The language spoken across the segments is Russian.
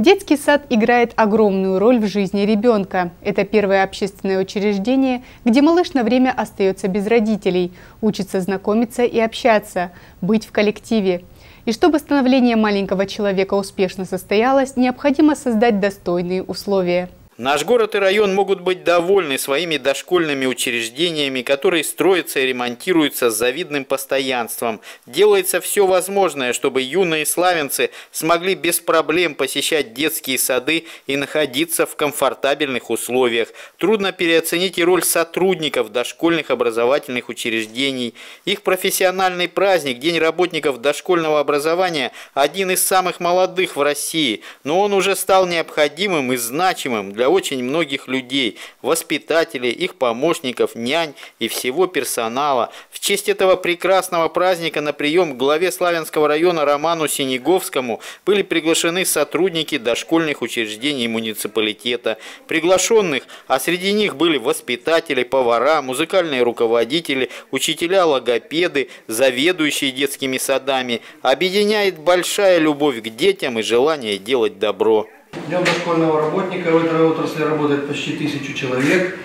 Детский сад играет огромную роль в жизни ребенка. Это первое общественное учреждение, где малыш на время остается без родителей, учится знакомиться и общаться, быть в коллективе. И чтобы становление маленького человека успешно состоялось, необходимо создать достойные условия. Наш город и район могут быть довольны своими дошкольными учреждениями, которые строятся и ремонтируются с завидным постоянством. Делается все возможное, чтобы юные славянцы смогли без проблем посещать детские сады и находиться в комфортабельных условиях. Трудно переоценить и роль сотрудников дошкольных образовательных учреждений. Их профессиональный праздник, День работников дошкольного образования, один из самых молодых в России, но он уже стал необходимым и значимым для очень многих людей, воспитателей, их помощников, нянь и всего персонала. В честь этого прекрасного праздника на прием к главе Славянского района Роману Синеговскому были приглашены сотрудники дошкольных учреждений муниципалитета. Приглашенных, а среди них были воспитатели, повара, музыкальные руководители, учителя-логопеды, заведующие детскими садами, объединяет большая любовь к детям и желание делать добро. Днем дошкольного работника в этой отрасли работает почти тысячу человек.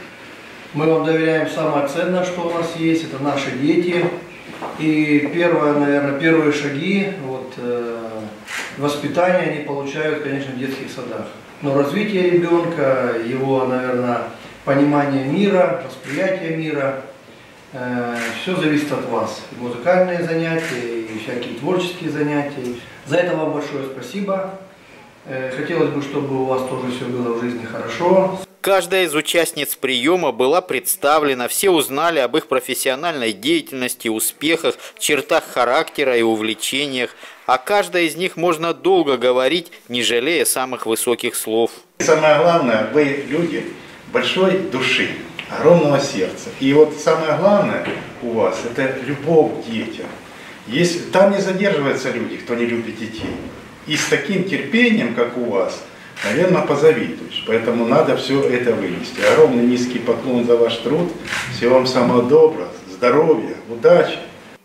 Мы вам доверяем самое ценное, что у нас есть, это наши дети. И первое, наверное, первые шаги вот, э, воспитания они получают, конечно, в детских садах. Но развитие ребенка, его, наверное, понимание мира, восприятие мира, э, все зависит от вас. И музыкальные занятия, и всякие творческие занятия. За это вам большое спасибо. Э, хотелось бы, чтобы у вас тоже все было в жизни хорошо. Каждая из участниц приема была представлена, все узнали об их профессиональной деятельности, успехах, чертах характера и увлечениях. О каждой из них можно долго говорить, не жалея самых высоких слов. Самое главное, вы люди большой души, огромного сердца. И вот самое главное у вас – это любовь к детям. Если, там не задерживаются люди, кто не любит детей. И с таким терпением, как у вас, наверное, позавидуешь. Поэтому надо все это вынести. Огромный низкий поклон за ваш труд. Всего вам самого доброго, здоровья, удачи.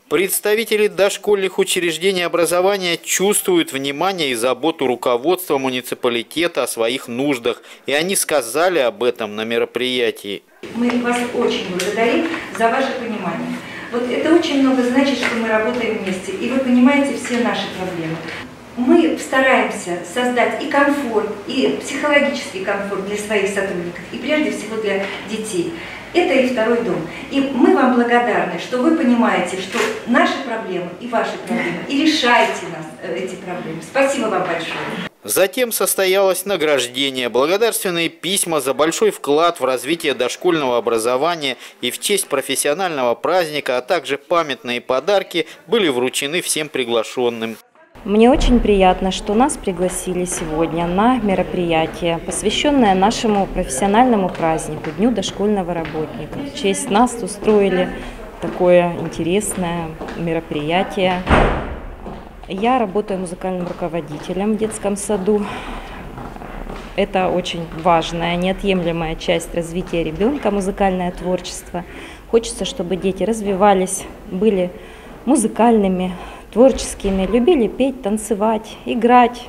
Представители дошкольных учреждений образования чувствуют внимание и заботу руководства муниципалитета о своих нуждах, и они сказали об этом на мероприятии. Мы вас очень благодарим за ваше понимание. Вот это очень много значит, что мы работаем вместе, и вы понимаете все наши проблемы мы стараемся создать и комфорт, и психологический комфорт для своих сотрудников, и прежде всего для детей. Это и второй дом. И мы вам благодарны, что вы понимаете, что наши проблемы и ваши проблемы, и решаете нас э, эти проблемы. Спасибо вам большое. Затем состоялось награждение, благодарственные письма за большой вклад в развитие дошкольного образования и в честь профессионального праздника, а также памятные подарки были вручены всем приглашенным. Мне очень приятно, что нас пригласили сегодня на мероприятие, посвященное нашему профессиональному празднику, Дню дошкольного работника. В честь нас устроили такое интересное мероприятие. Я работаю музыкальным руководителем в детском саду. Это очень важная, неотъемлемая часть развития ребенка, музыкальное творчество. Хочется, чтобы дети развивались, были музыкальными, творческими, любили петь, танцевать, играть.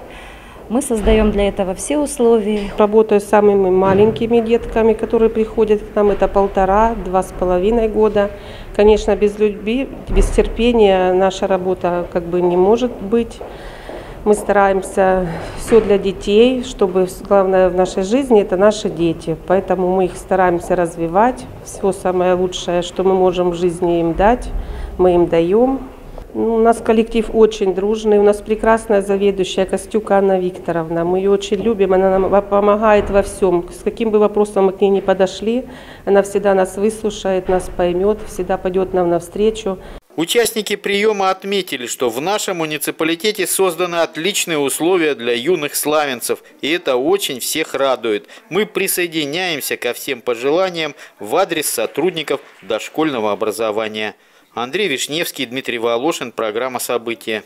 Мы создаем для этого все условия. Работаю с самыми маленькими детками, которые приходят к нам. Это полтора, два с половиной года. Конечно, без любви, без терпения наша работа как бы не может быть. Мы стараемся все для детей, чтобы главное в нашей жизни это наши дети. Поэтому мы их стараемся развивать. Все самое лучшее, что мы можем в жизни им дать, мы им даем. Ну, у нас коллектив очень дружный, у нас прекрасная заведующая Костюка Анна Викторовна. Мы ее очень любим, она нам помогает во всем. С каким бы вопросом мы к ней не подошли, она всегда нас выслушает, нас поймет, всегда пойдет нам навстречу. Участники приема отметили, что в нашем муниципалитете созданы отличные условия для юных славянцев, и это очень всех радует. Мы присоединяемся ко всем пожеланиям в адрес сотрудников дошкольного образования. Андрей Вишневский, Дмитрий Волошин, программа «События».